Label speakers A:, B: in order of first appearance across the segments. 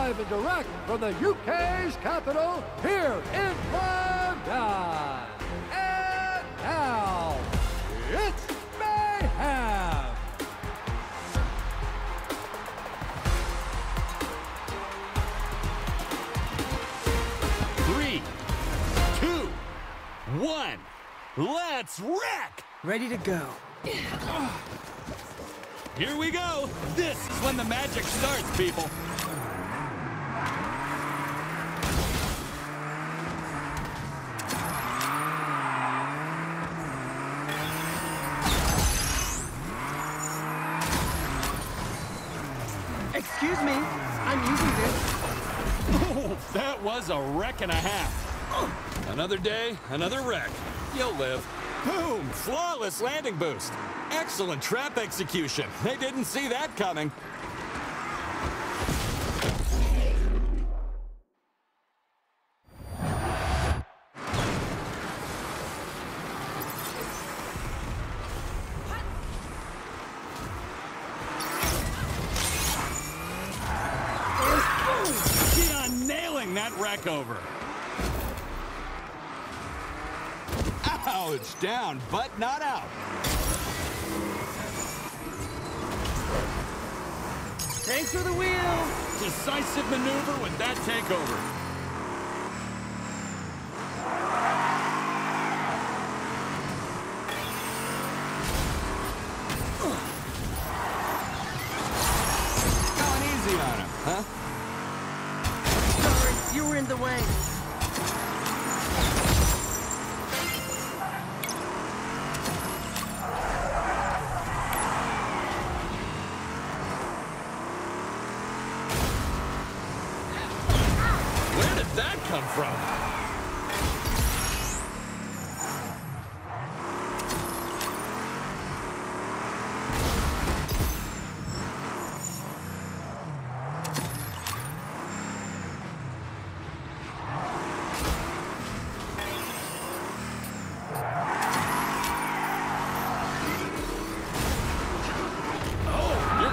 A: live and direct from the UK's capital here in London. And now, it's Mayhem!
B: Three, two, one. Let's wreck!
C: Ready to go.
B: Here we go. This is when the magic starts, people.
C: Excuse me, I'm using this.
B: Oh, that was a wreck and a half. Another day, another wreck. You'll live. Boom! Flawless landing boost. Excellent trap execution. They didn't see that coming. Wreck over. Ouch! Down, but not out.
C: Thanks for the wheel.
B: Decisive maneuver with that takeover. Going easy on him, huh?
C: You were in the way.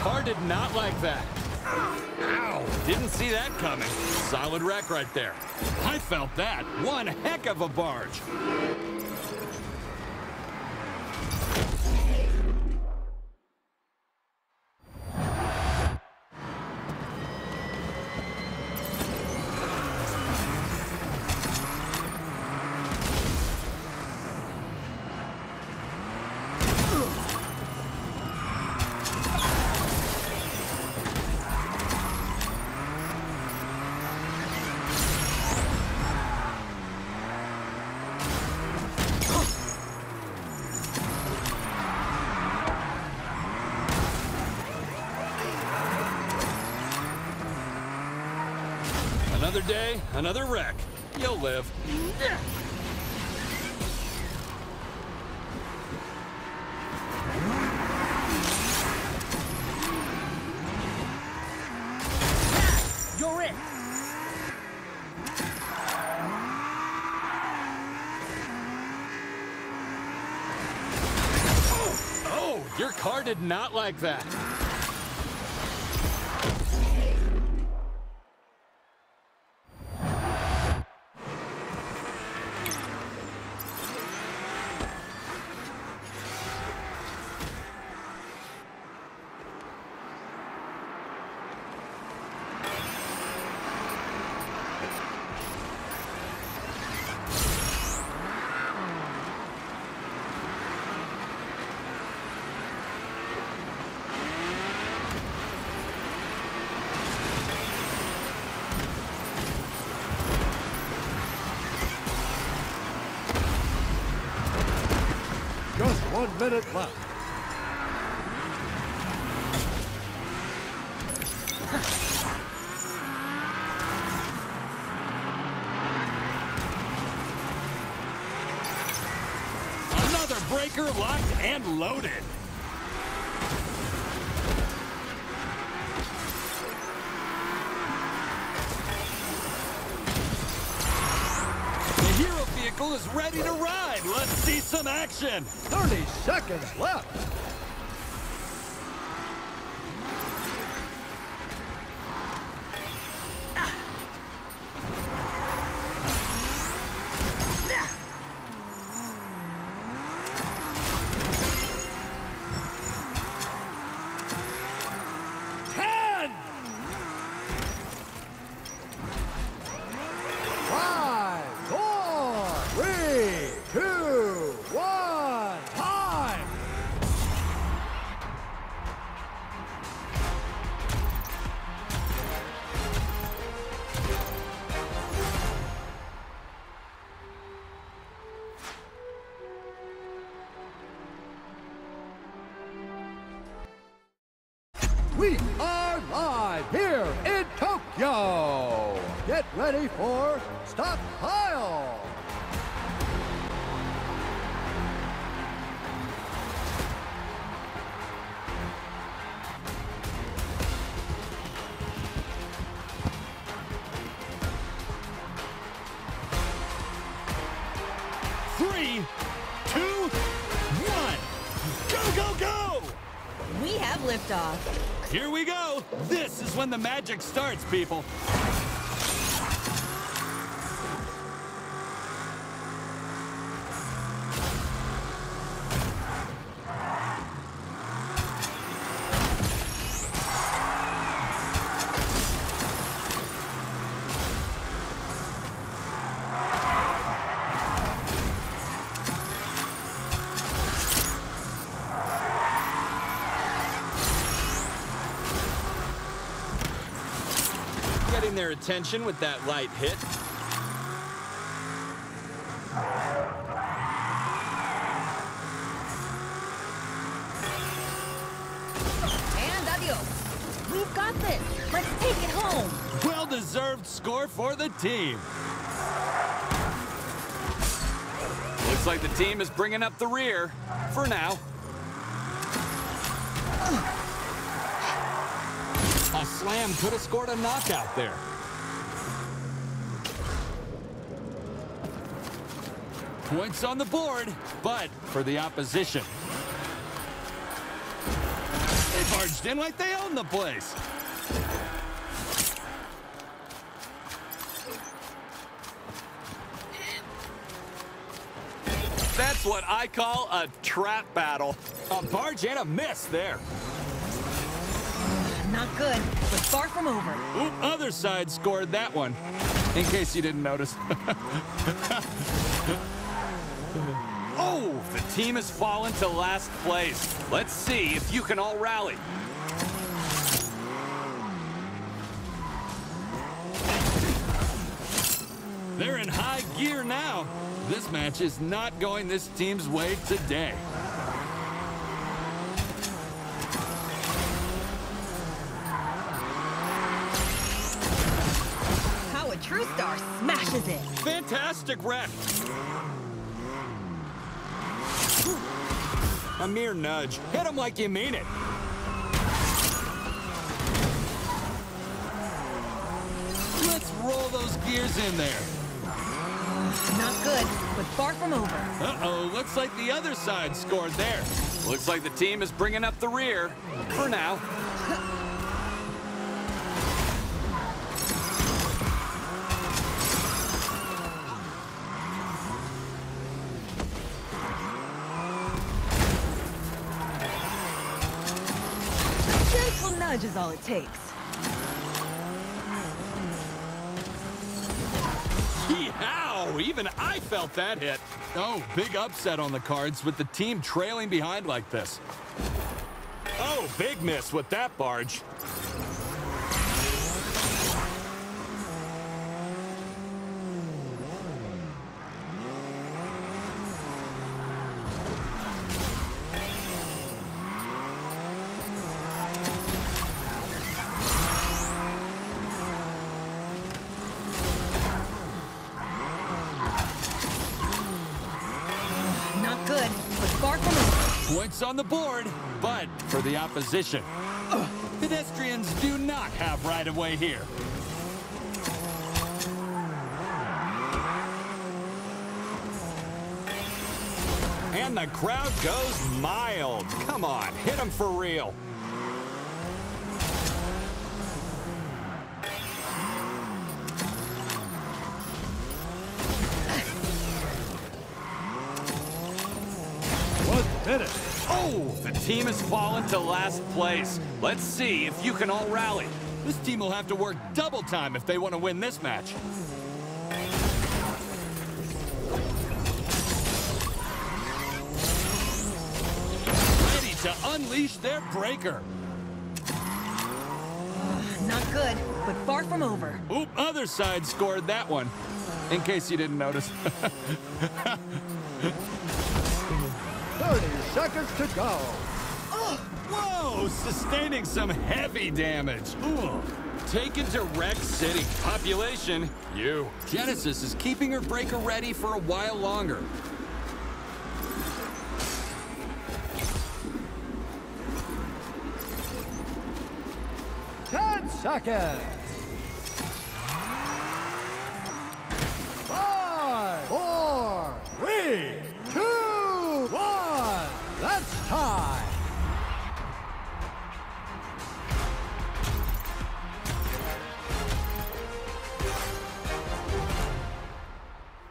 B: Car did not like that. Ow! Didn't see that coming. Solid wreck right there. I felt that. One heck of a barge. Another day, another wreck. You'll live.
C: You're it.
B: Oh, your car did not like that.
A: One minute left.
B: Another breaker locked and loaded. Vehicle is ready to ride. Let's see some action.
A: 30 seconds left. Are live here in Tokyo. Get ready for Stockpile.
B: Three, two, one. Go, go, go!
D: We have liftoff.
B: Here we go. This is when the magic starts, people. Attention with that light hit.
D: And adios. We've got this. Let's take it home.
B: Well-deserved score for the team. Looks like the team is bringing up the rear for now. A slam could have scored a knockout there. Points on the board, but for the opposition. They barged in like they own the place. That's what I call a trap battle. A barge and a miss there.
D: Not good, but far from over.
B: Oop, other side scored that one. In case you didn't notice. oh, the team has fallen to last place. Let's see if you can all rally. They're in high gear now. This match is not going this team's way today.
D: How a true star smashes it.
B: Fantastic wreck. A mere nudge. Hit him like you mean it. Let's roll those gears in there.
D: Not good, but far from over.
B: Uh-oh, looks like the other side scored there. Looks like the team is bringing up the rear. For now.
D: Gentle is all it takes.
B: Even I felt that hit. Oh, big upset on the cards with the team trailing behind like this. Oh, big miss with that barge. Points on the board, but for the opposition. Pedestrians do not have right-of-way here. And the crowd goes mild. Come on, hit them for real.
A: Minute.
B: Oh, the team has fallen to last place. Let's see if you can all rally. This team will have to work double time if they want to win this match. Ready to unleash their breaker.
D: Not good, but far from over.
B: Oop, other side scored that one. In case you didn't notice.
A: 30 seconds to go.
B: Oh, Whoa! Sustaining some heavy damage. Ooh. Taken to Wreck City. Population, you. Genesis is keeping her breaker ready for a while longer.
A: Ten seconds.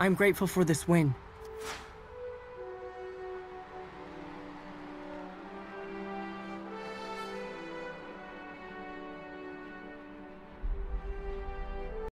C: I'm grateful for this win.